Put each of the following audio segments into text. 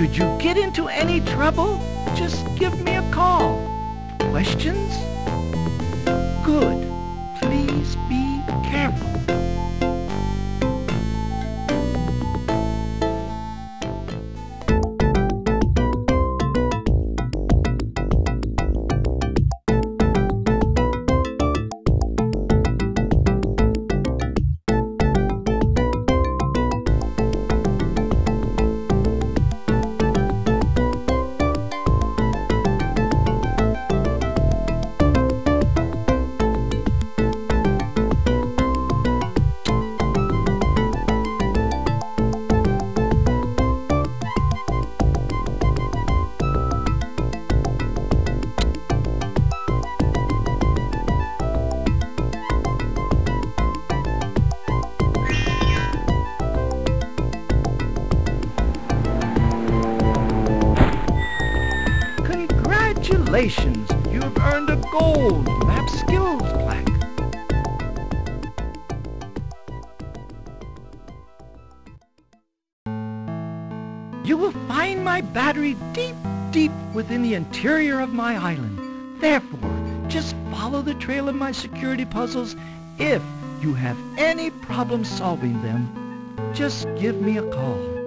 Should you get into any trouble, just give me a call. Questions? My security puzzles. If you have any problem solving them, just give me a call.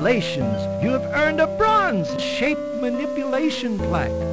Congratulations! You have earned a bronze shape manipulation plaque.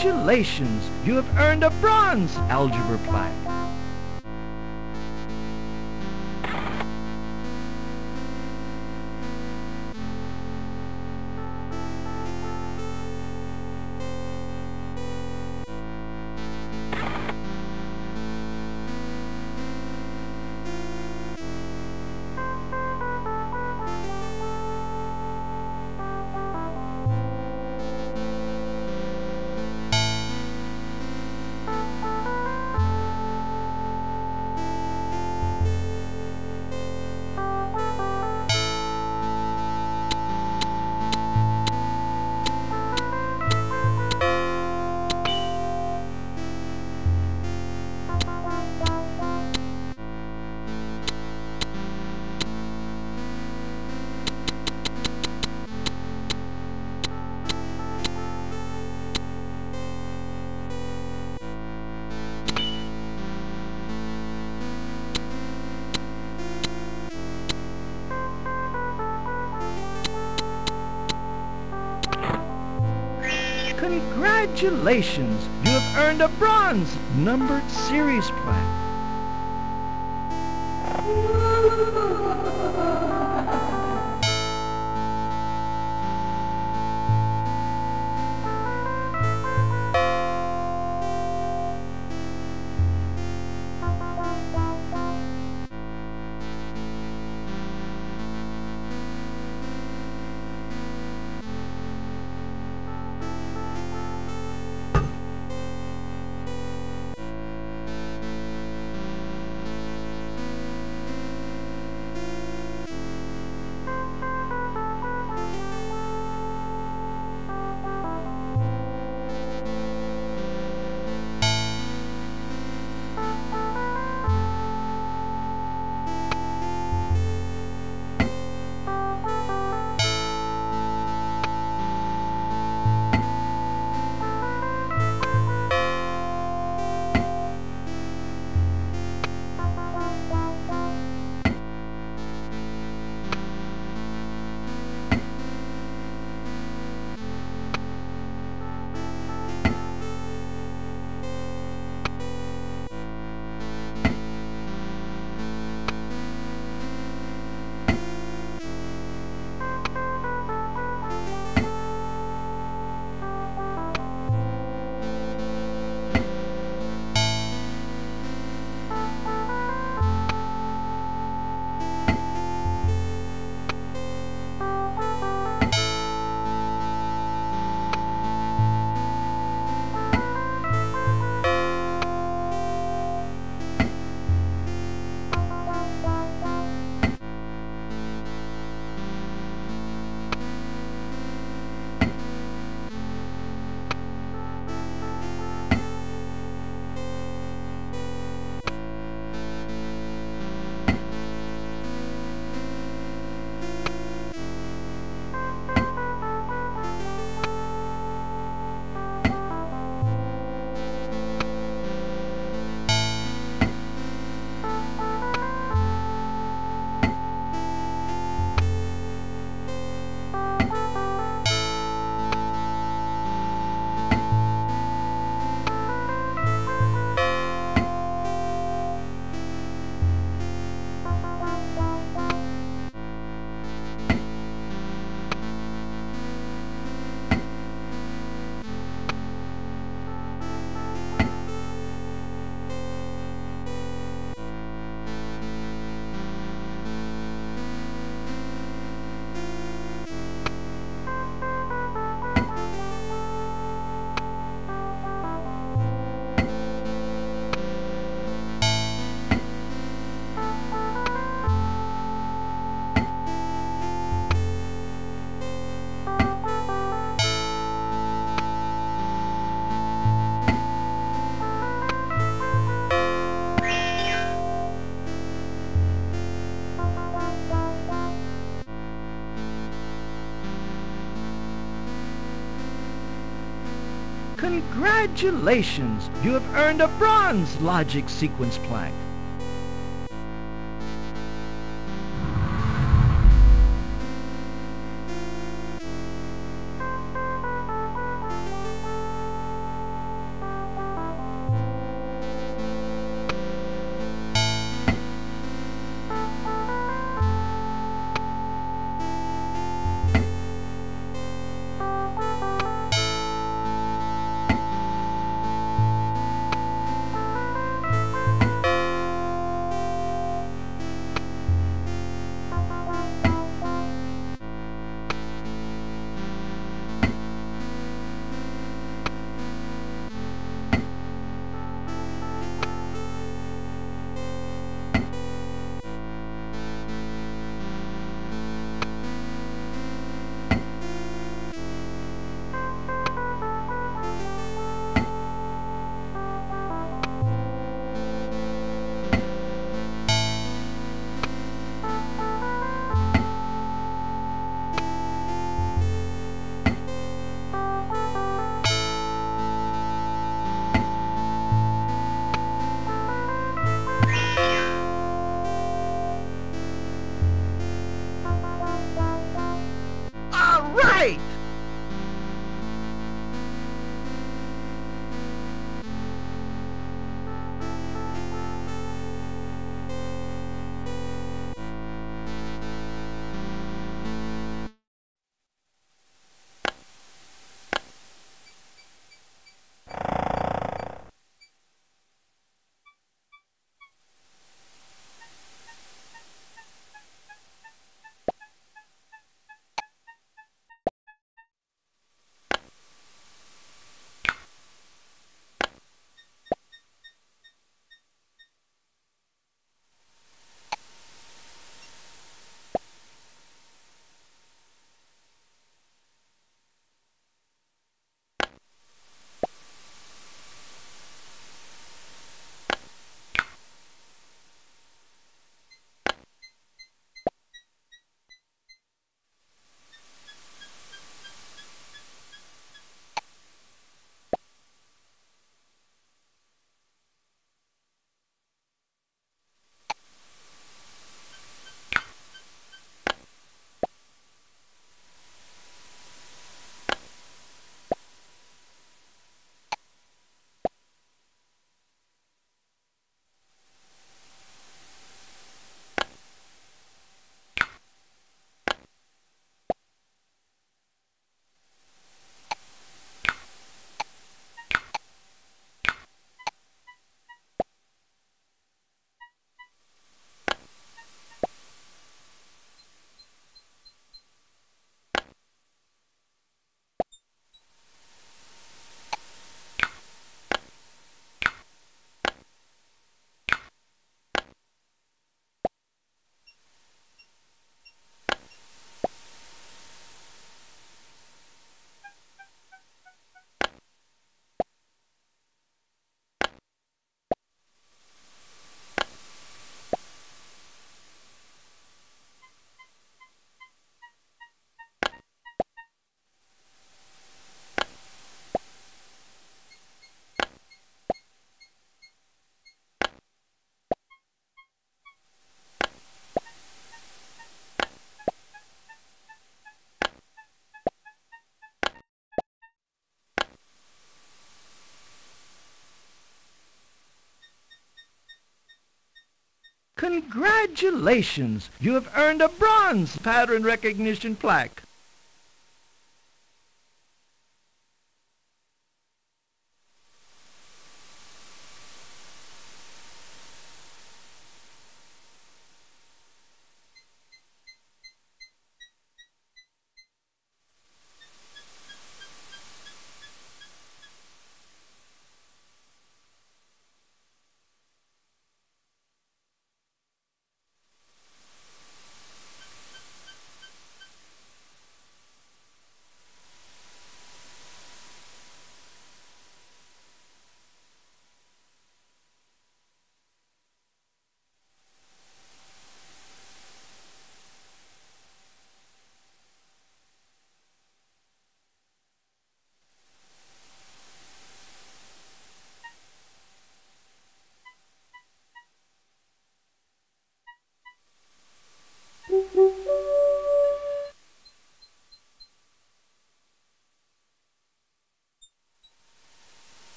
Congratulations! You have earned a bronze algebra plaque. Congratulations! You have earned a bronze numbered series plaque. Congratulations! You have earned a bronze logic sequence plaque. Congratulations! You have earned a bronze pattern recognition plaque.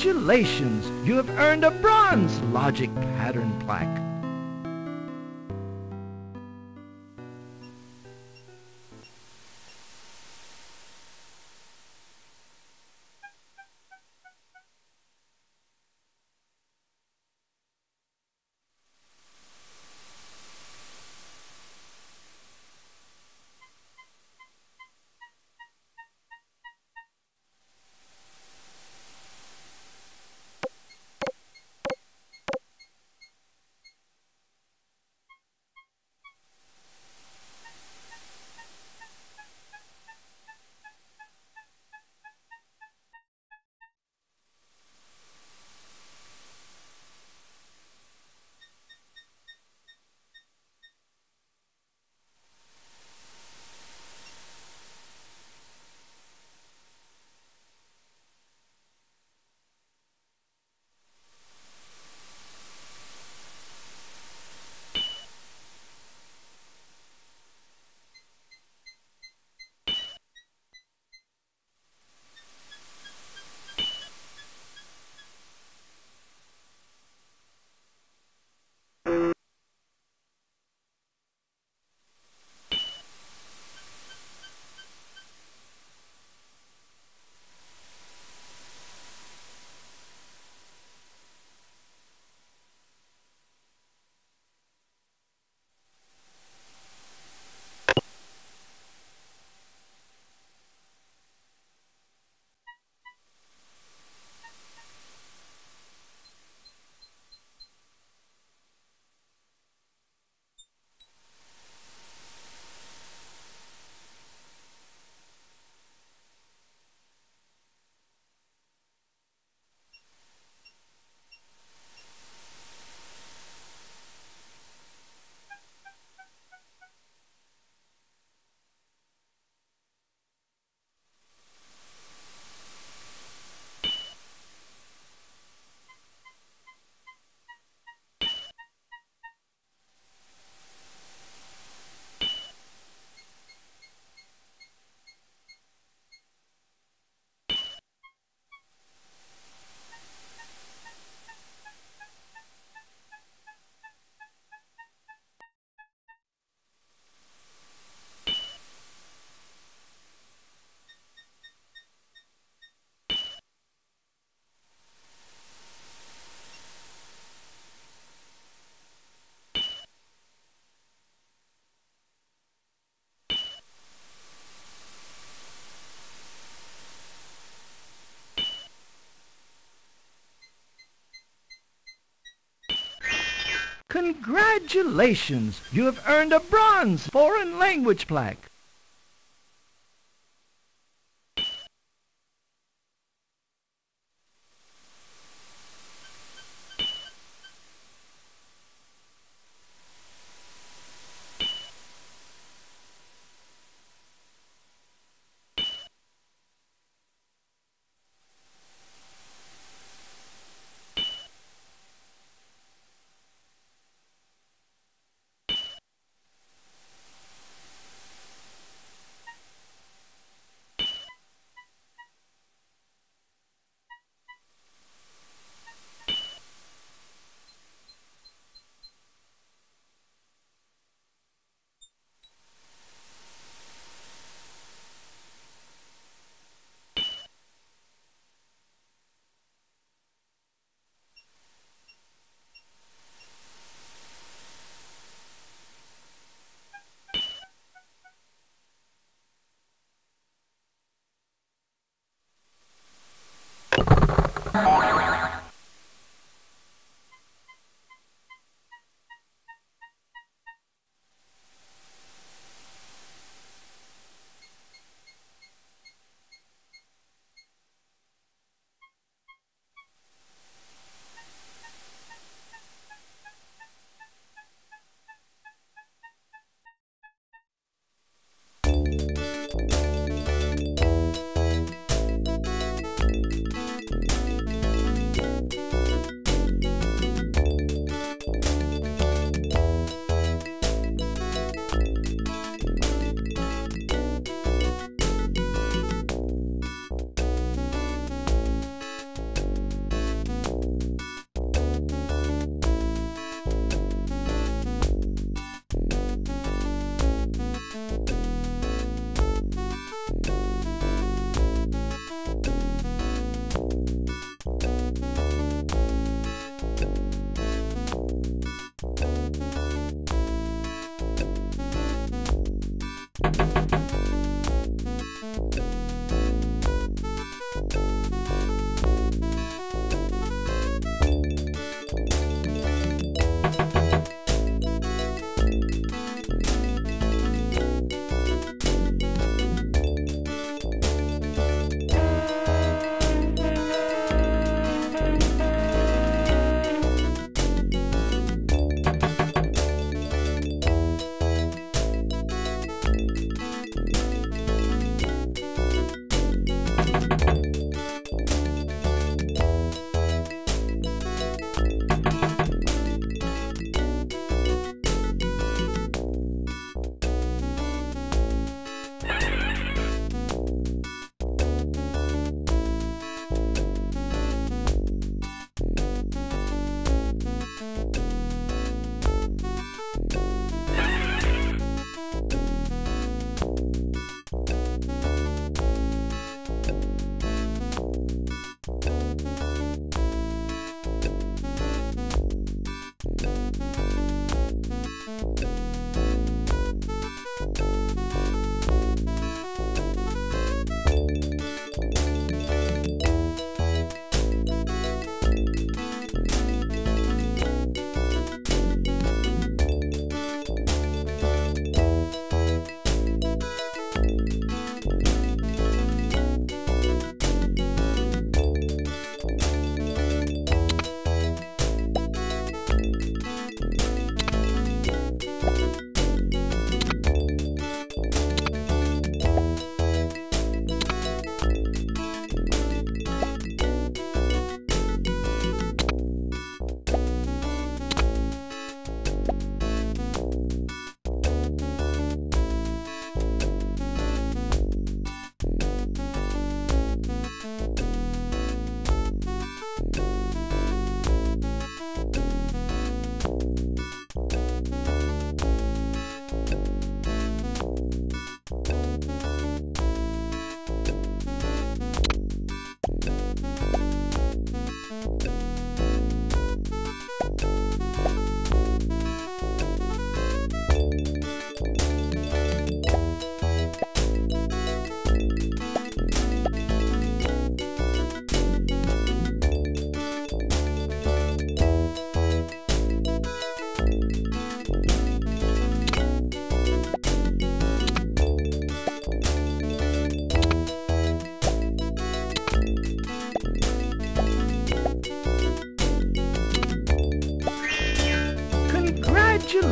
Congratulations! You have earned a bronze logic pattern plaque. Congratulations! You have earned a bronze foreign language plaque.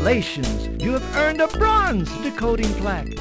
Congratulations! You have earned a bronze decoding plaque.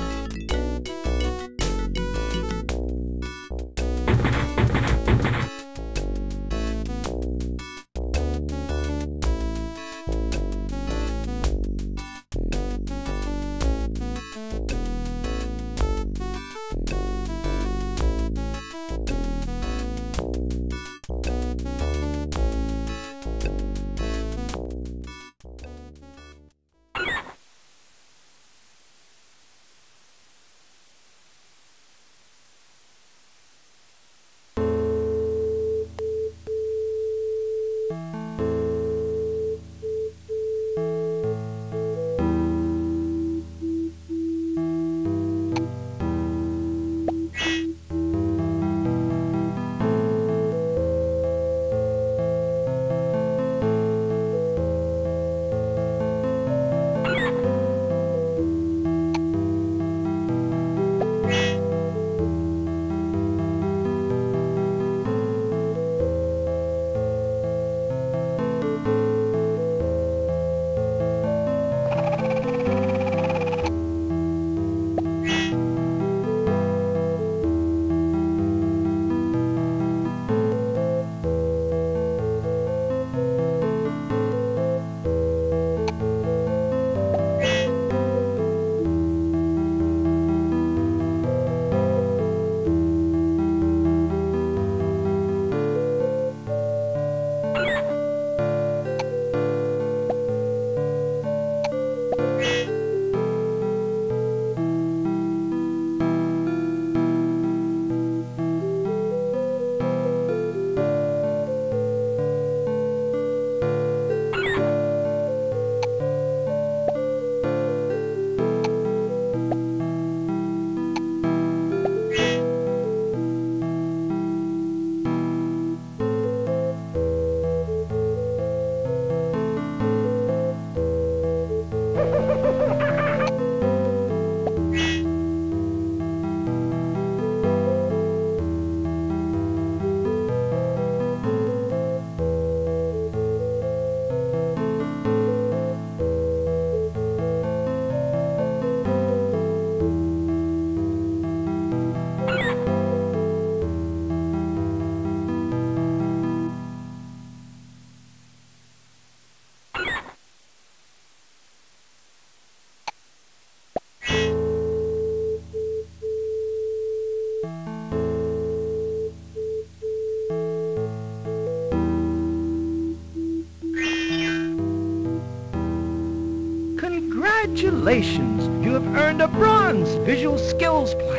Congratulations! You have earned a bronze visual skills plaque.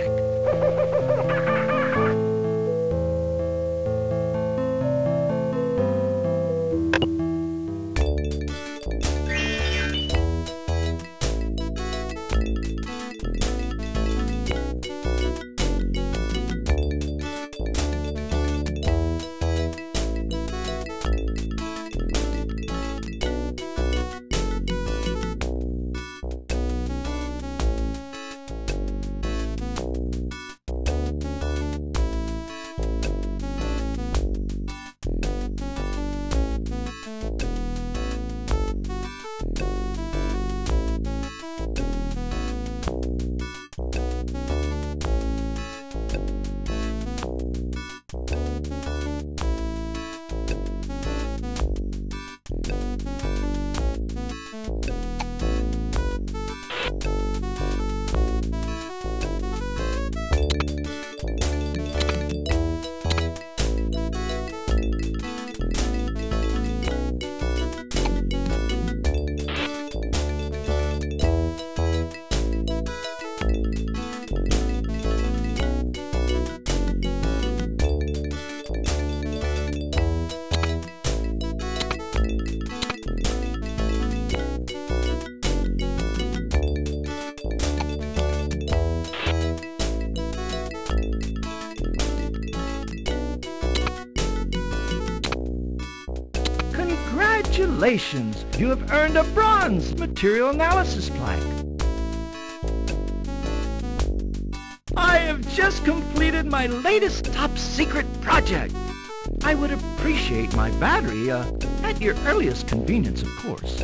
Congratulations! You have earned a bronze material analysis plaque. I have just completed my latest top secret project. I would appreciate my battery, uh, at your earliest convenience, of course.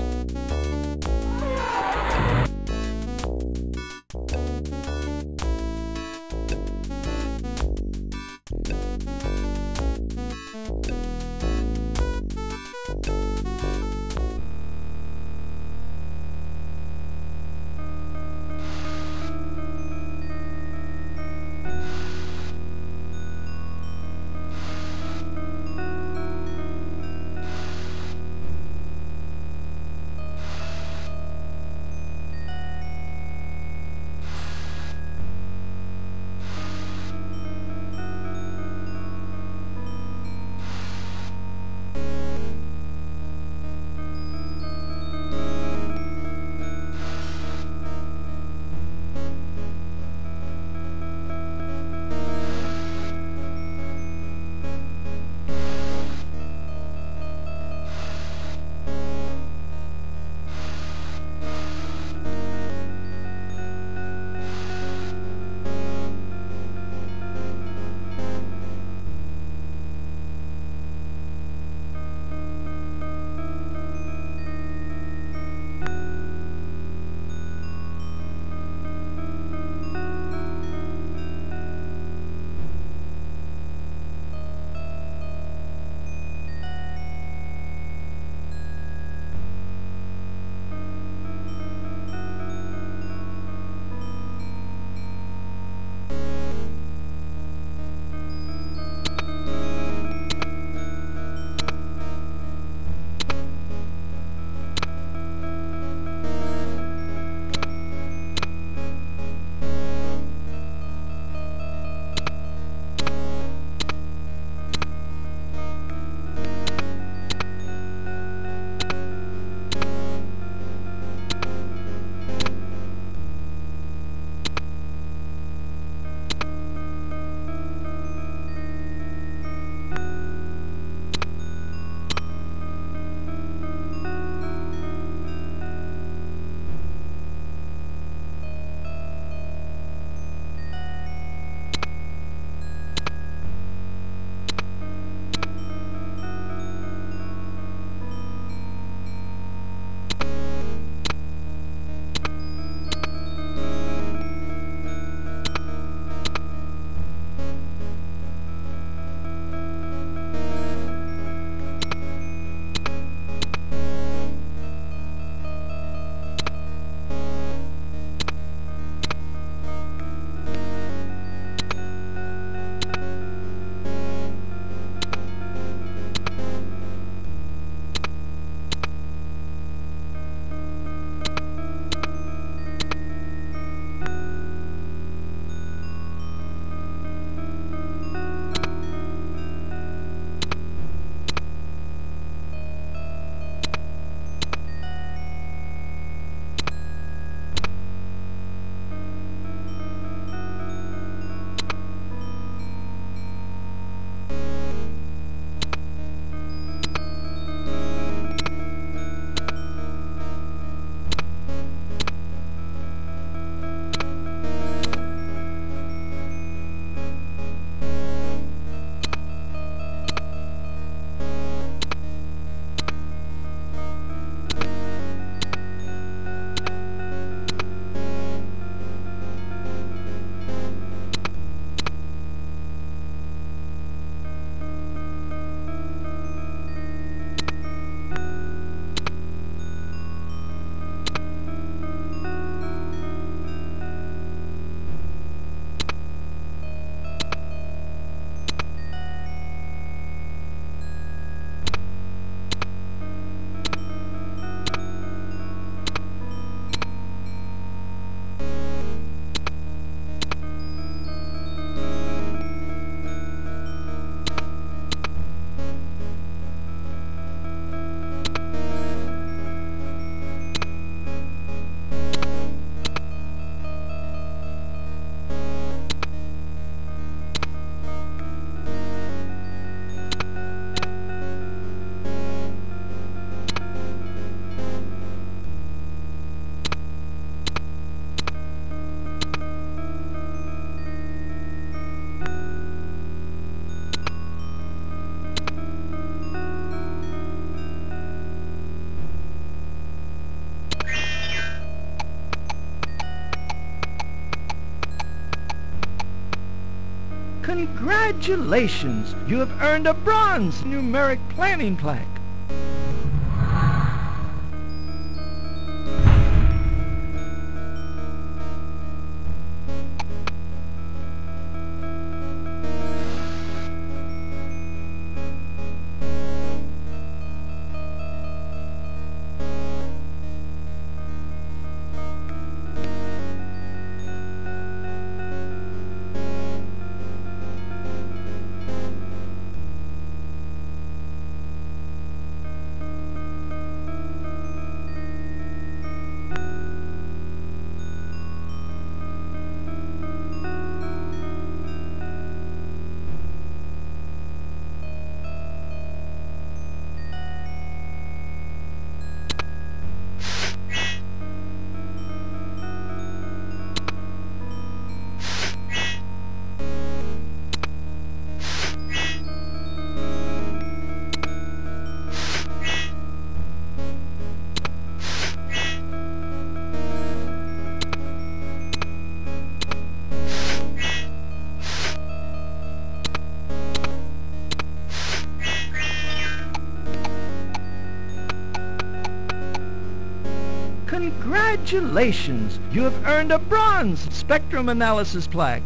Congratulations! You have earned a bronze numeric planning plaque. Congratulations! You have earned a bronze spectrum analysis plaque.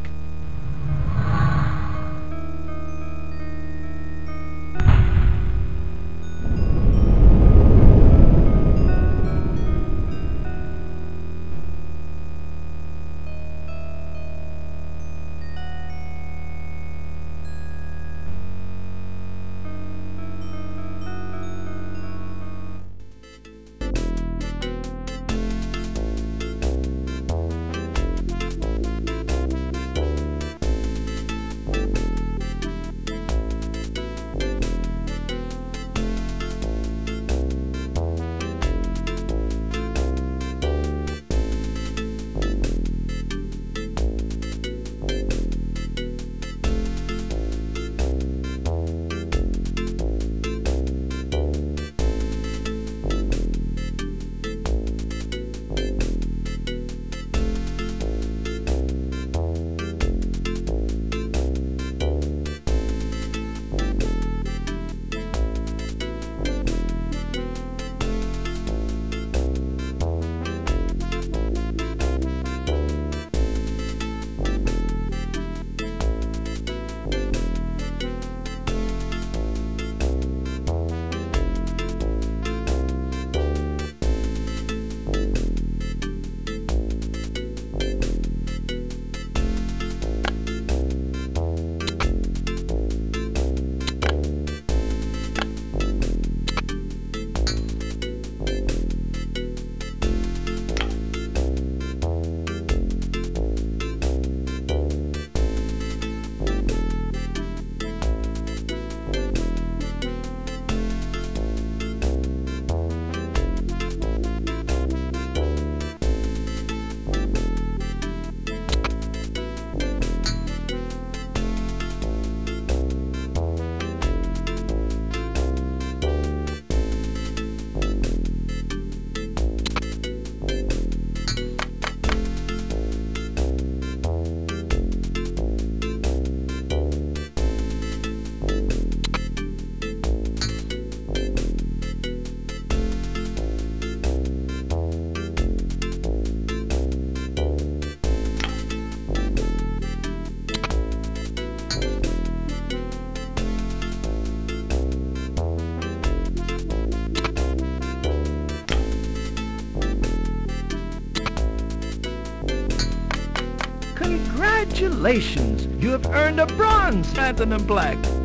Congratulations! You have earned a bronze platinum plaque.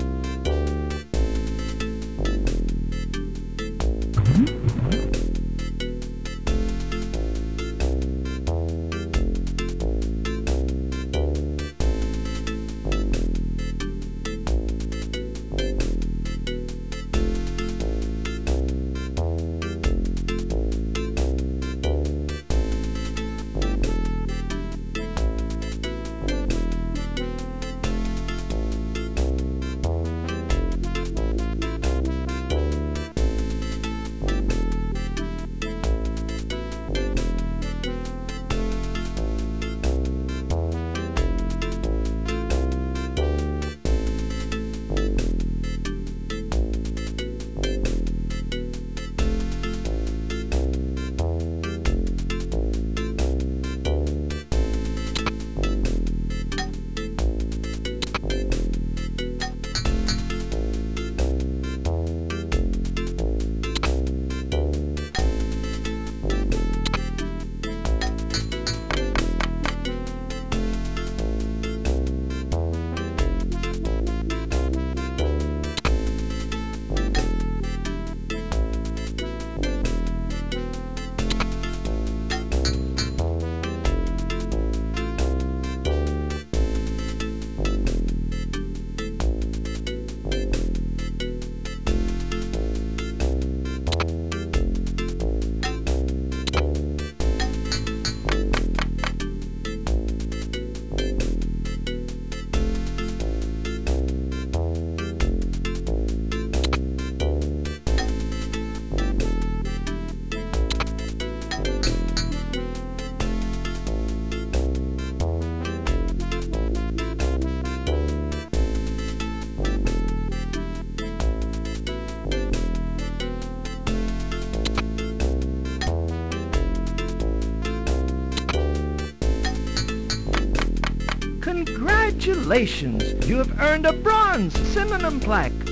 Congratulations! You have earned a bronze synonym plaque.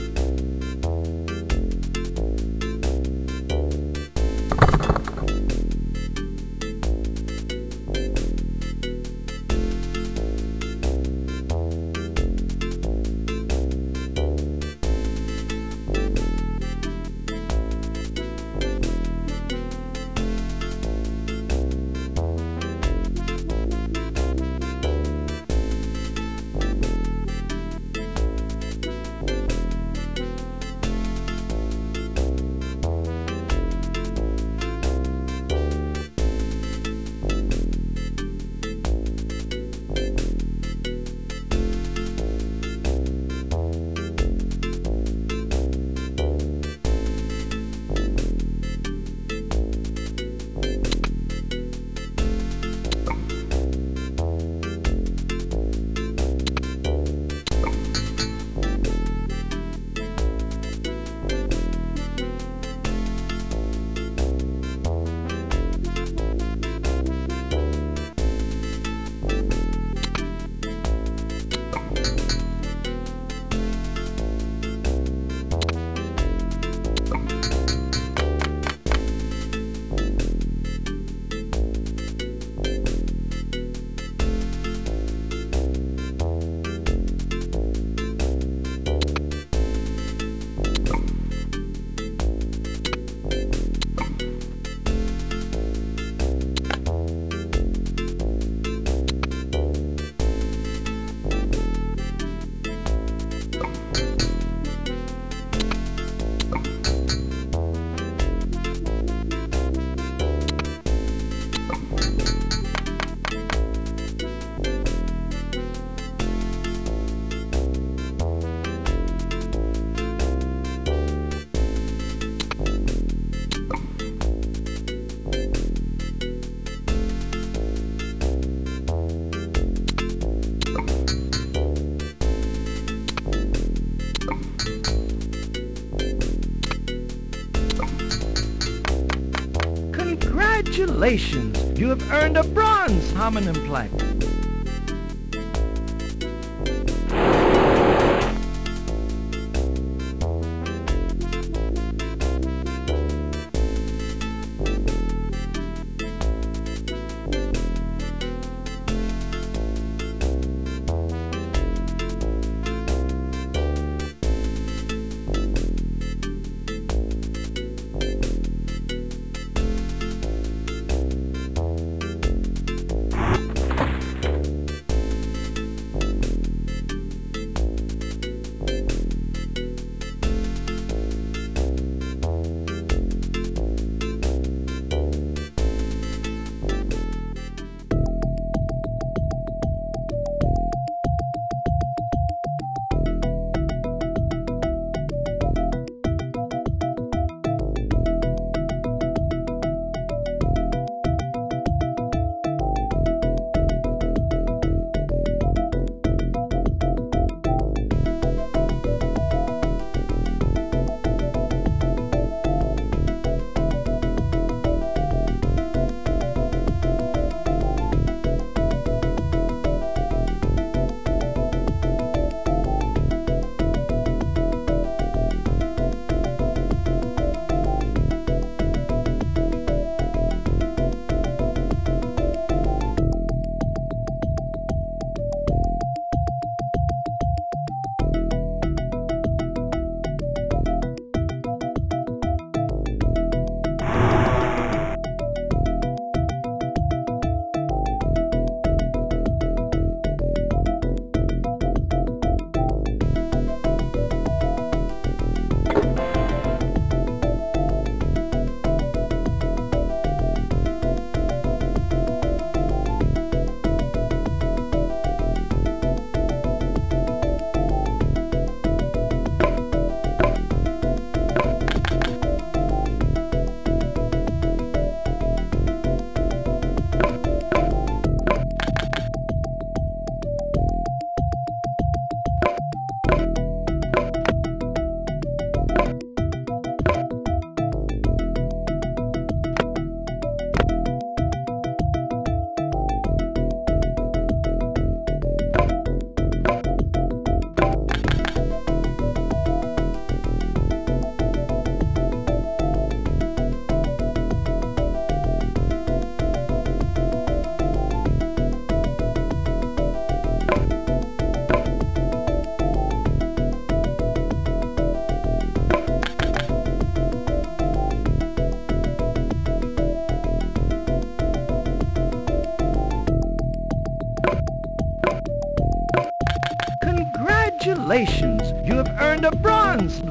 Congratulations! You have earned a bronze homonym plaque.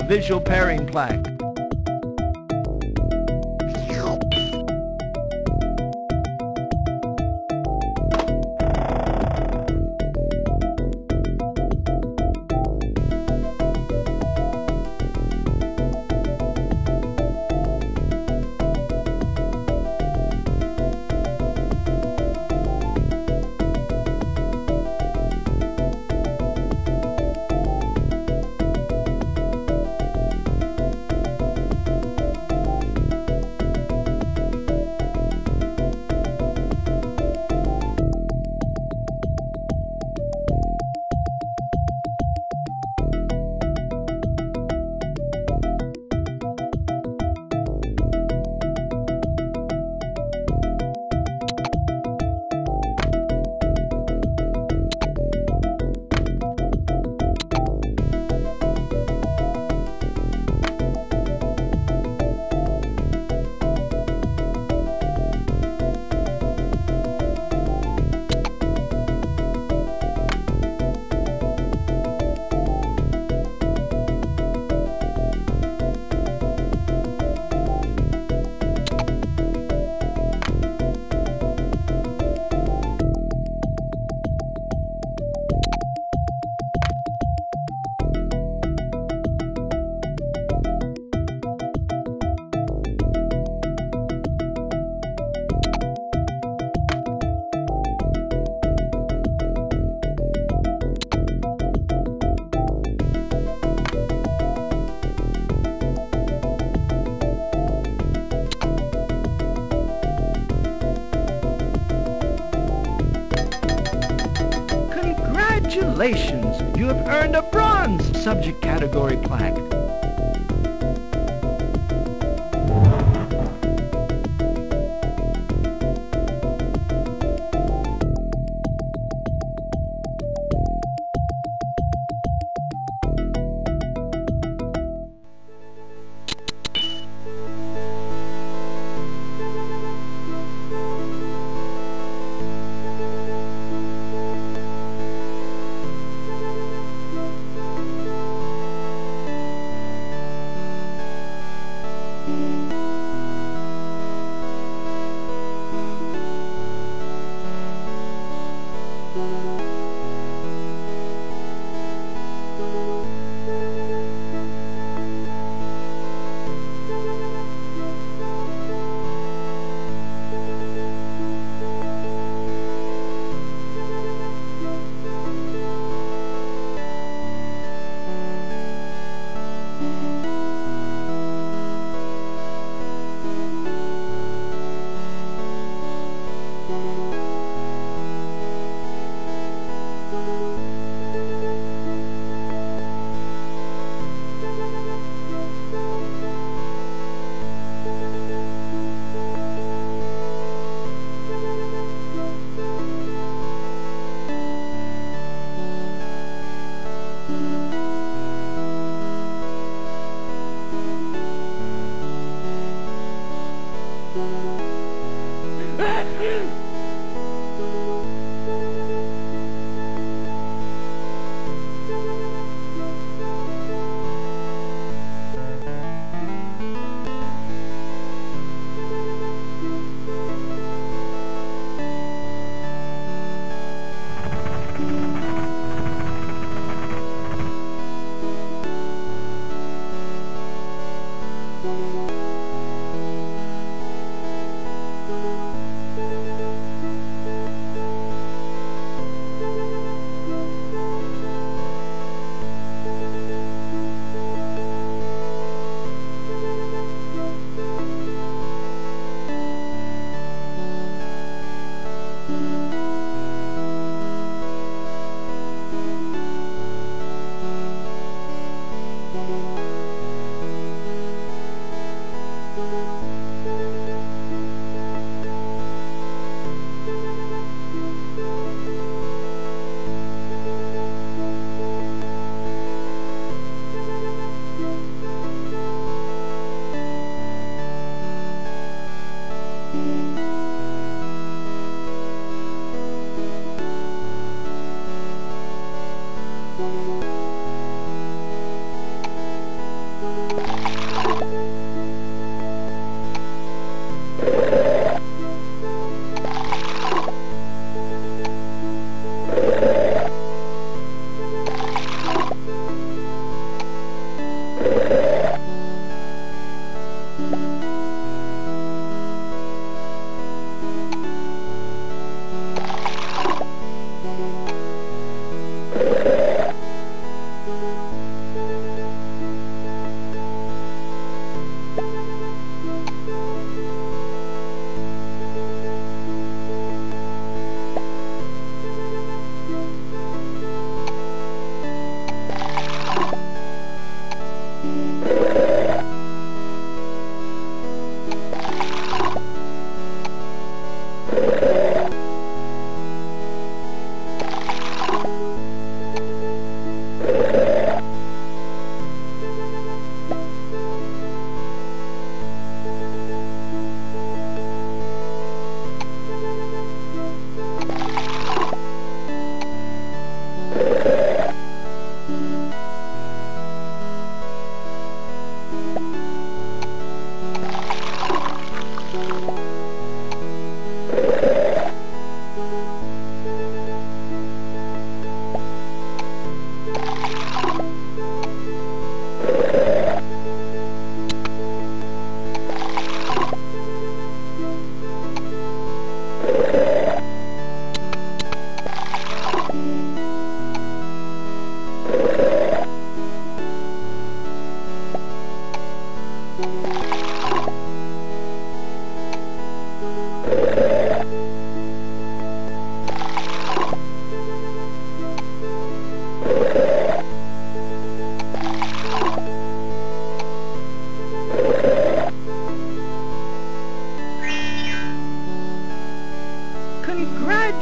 Visual pairing plaque. Subject category plaque.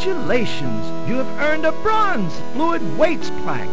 Congratulations! You have earned a bronze fluid weights plaque.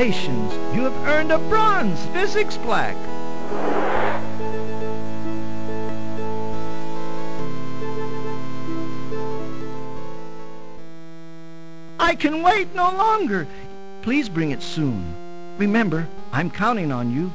Congratulations! You have earned a bronze physics plaque. I can wait no longer. Please bring it soon. Remember, I'm counting on you.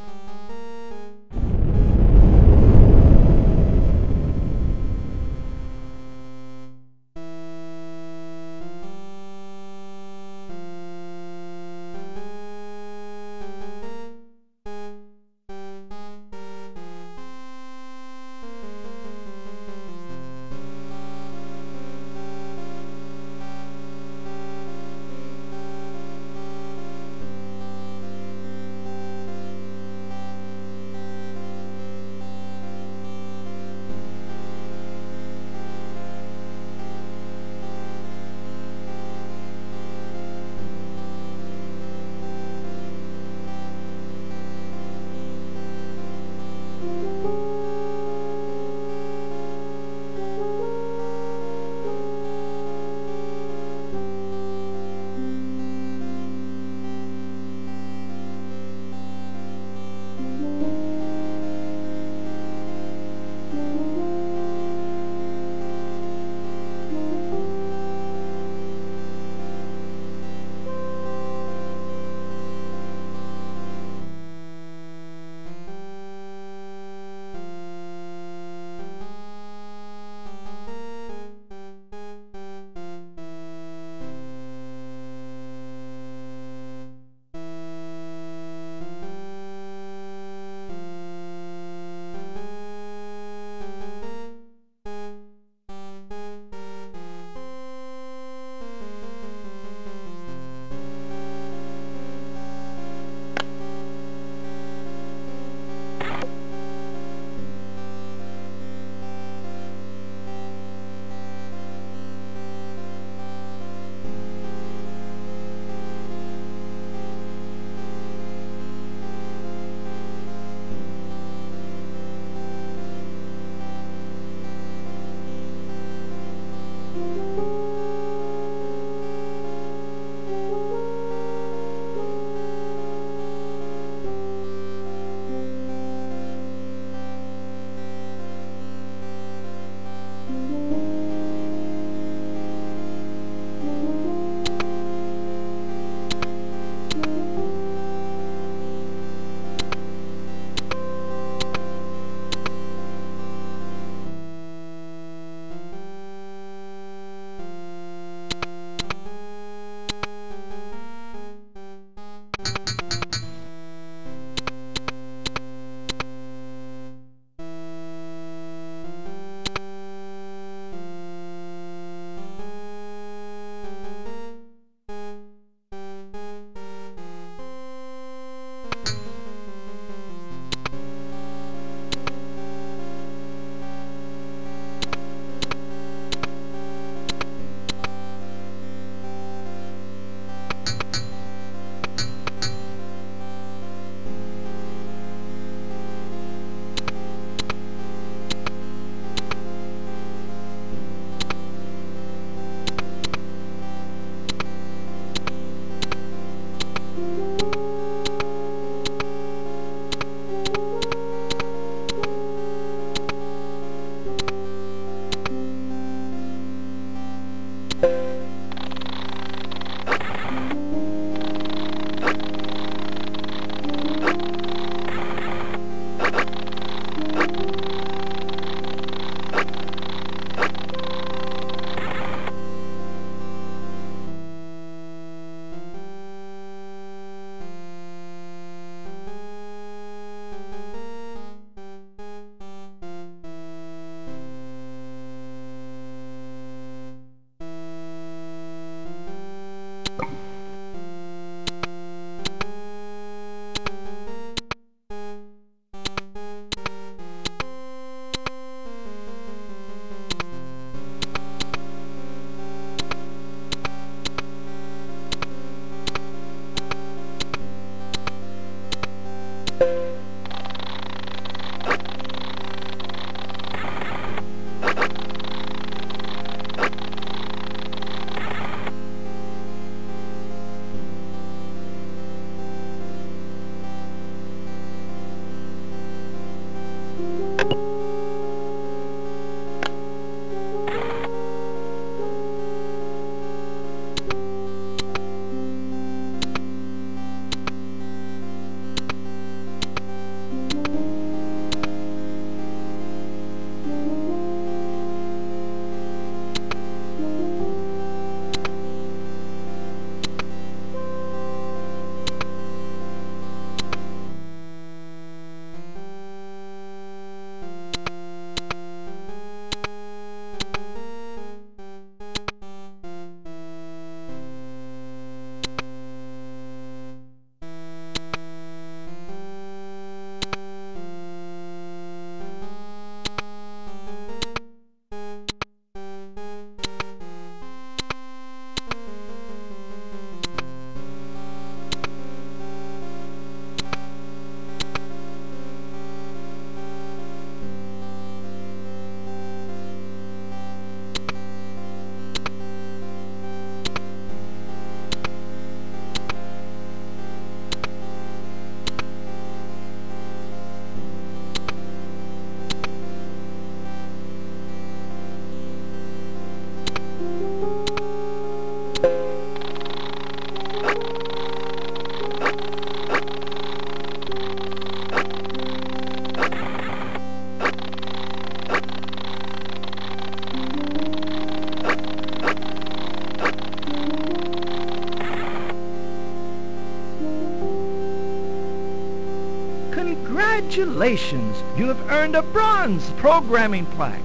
Congratulations! You have earned a bronze programming plaque.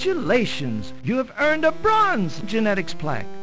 Congratulations! You have earned a bronze genetics plaque.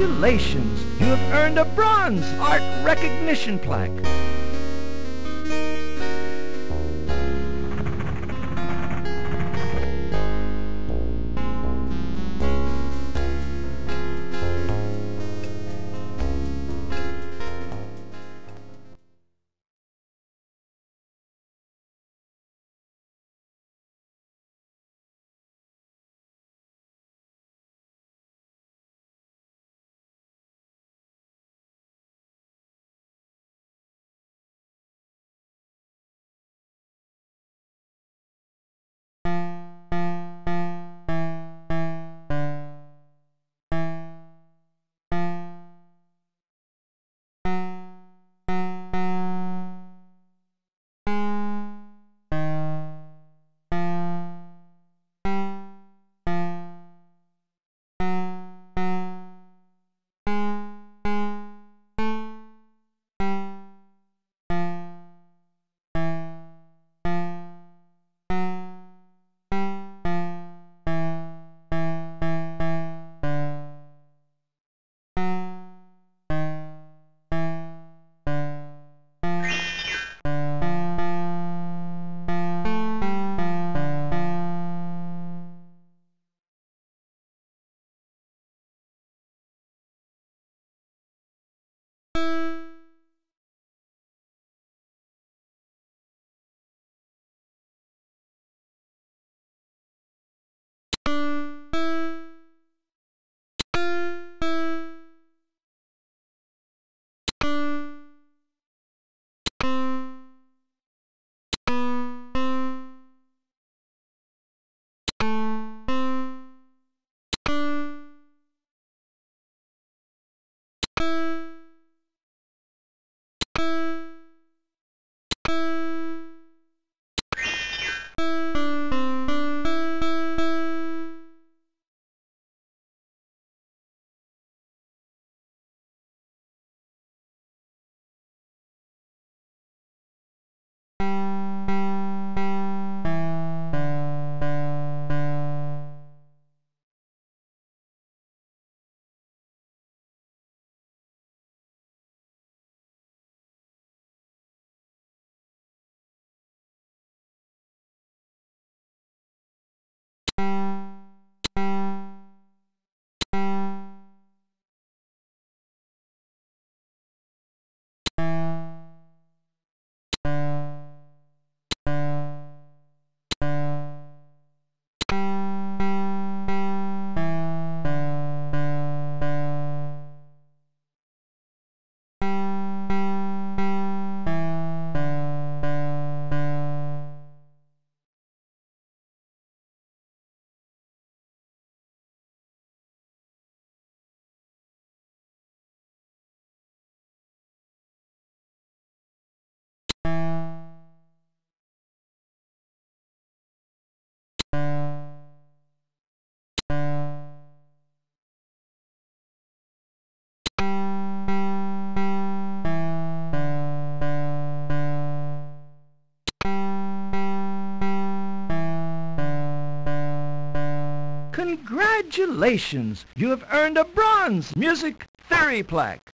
Congratulations! You have earned a bronze art recognition plaque. Congratulations! You have earned a bronze music theory plaque.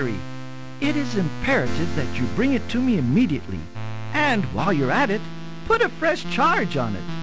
Battery. It is imperative that you bring it to me immediately. And while you're at it, put a fresh charge on it.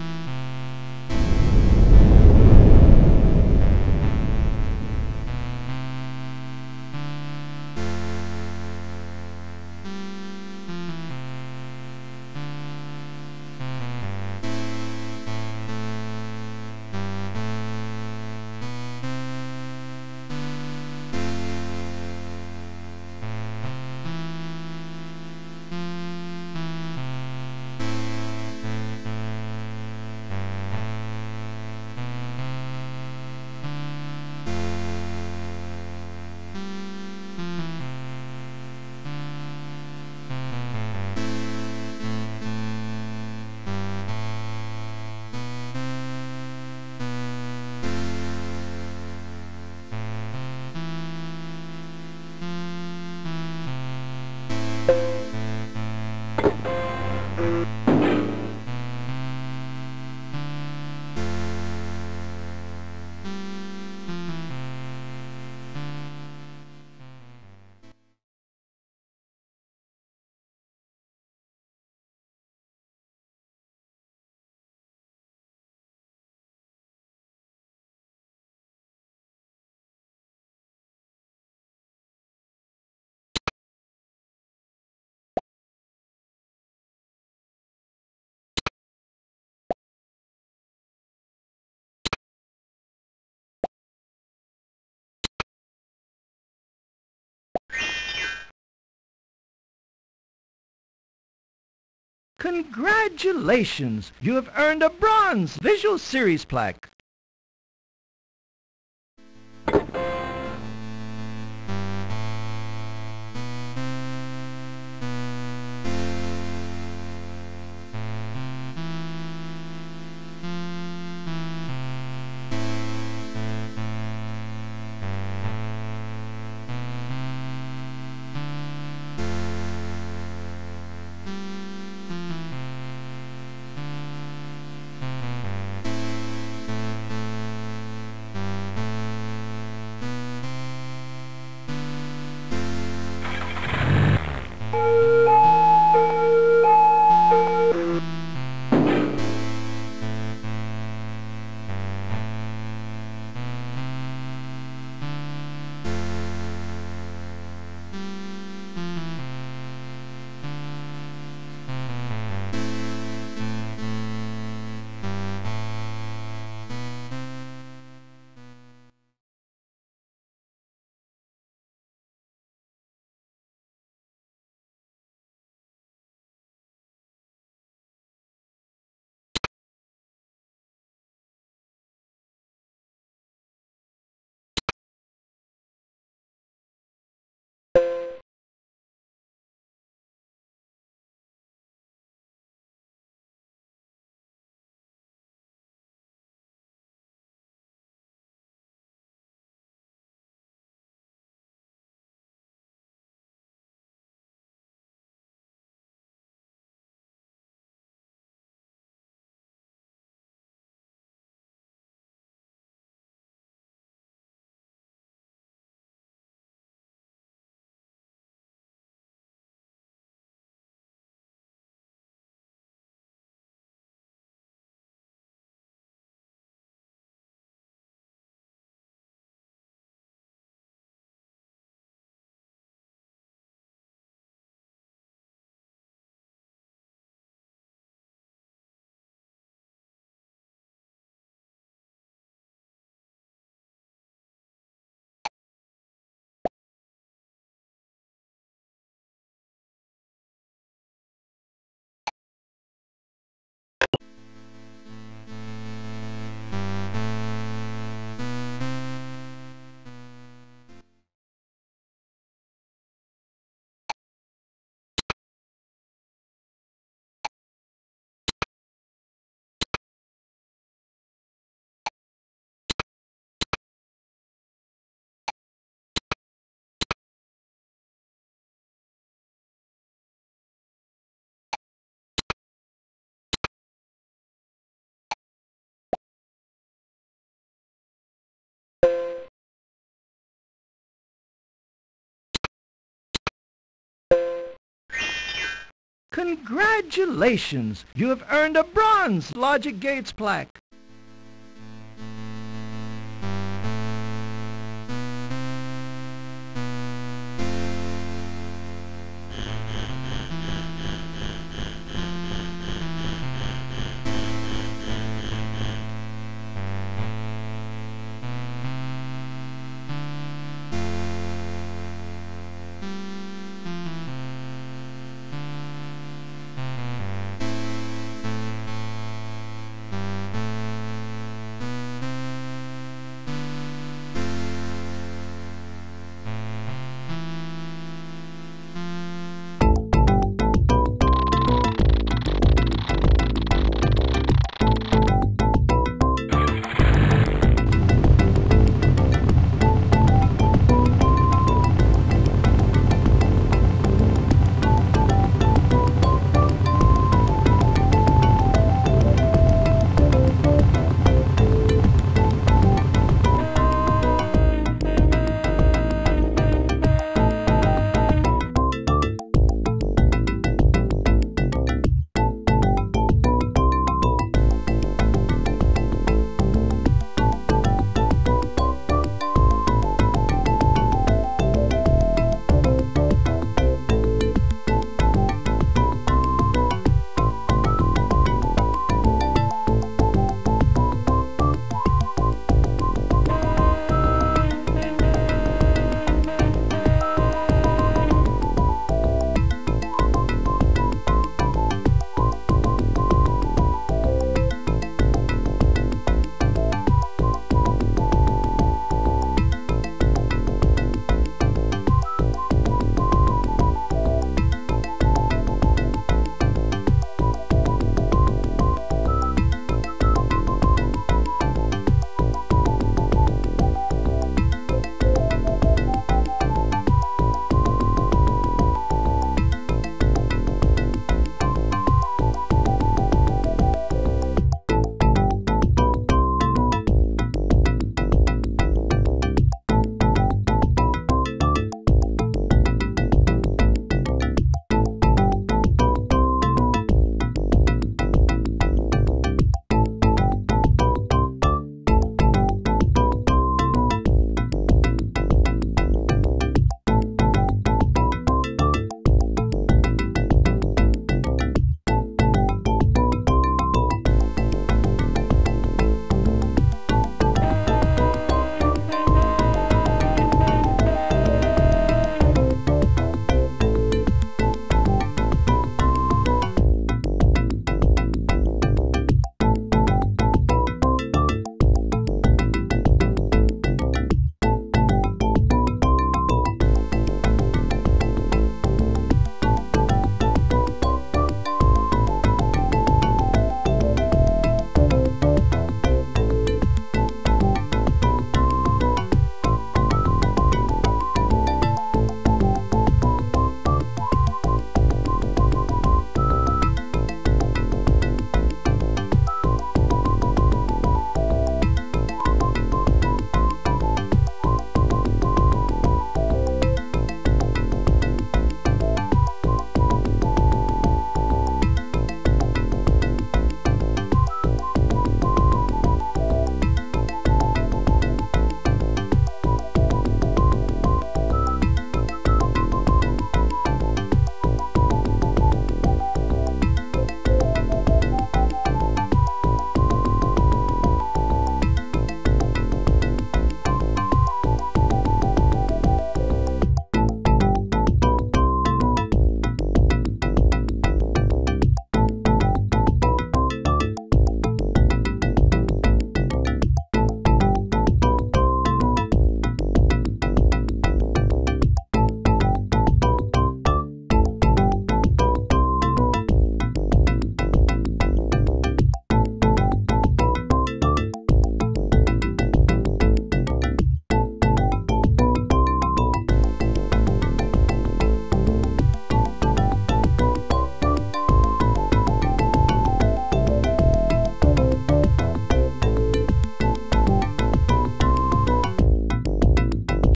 Congratulations! You have earned a bronze Visual Series plaque. Congratulations! You have earned a bronze Logic Gates plaque.